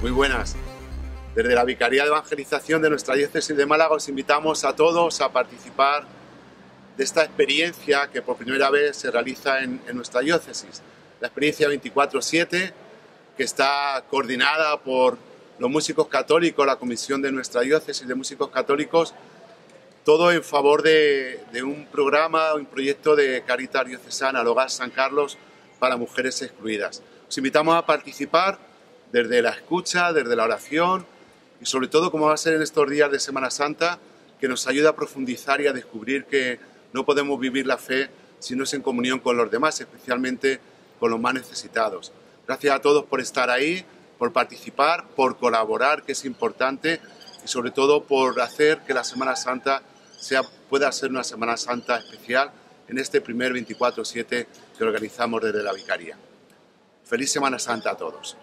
Muy buenas. Desde la Vicaría de Evangelización de nuestra diócesis de Málaga os invitamos a todos a participar de esta experiencia que por primera vez se realiza en, nuestra diócesis. La experiencia 24-7 que está coordinada por los músicos católicos, la comisión de nuestra diócesis de músicos católicos, todo en favor de, un programa, un proyecto de Caritas Diocesana, el Hogar San Carlos, para mujeres excluidas. Os invitamos a participar desde la escucha, desde la oración y sobre todo, como va a ser en estos días de Semana Santa, que nos ayude a profundizar y a descubrir que no podemos vivir la fe si no es en comunión con los demás, especialmente con los más necesitados. Gracias a todos por estar ahí, por participar, por colaborar, que es importante, y sobre todo por hacer que la Semana Santa sea, pueda ser una Semana Santa especial en este primer 24-7 que organizamos desde la Vicaría. Feliz Semana Santa a todos.